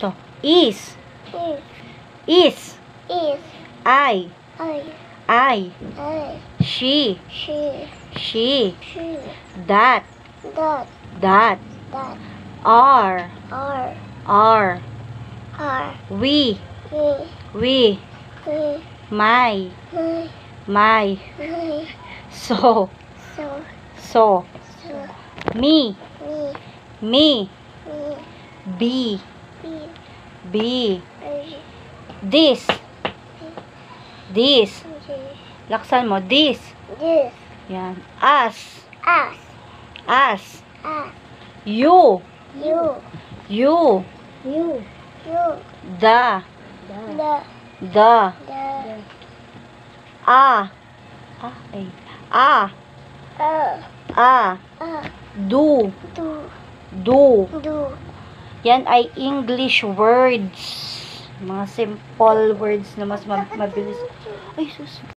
To. Is. Is. Is. I. I. I. I. She. She. She. She. That. That. That. That. Are. Are. Are. Are. We. We. We. We. My. My. My. My. So. So. So. So. Me. Me. Me. Me. Be. Be. This. This. Laksan mo. This. This. Yan. Us. Us. Us. Us. You. You. You. You. You. The. The. The. The. Ah. Ah. Ay. Ah. Uh. Ah. Uh. Do. Do. Do. Do. Yan ay English words. Mga simple words na mas ma- mabilis. Ay, sus.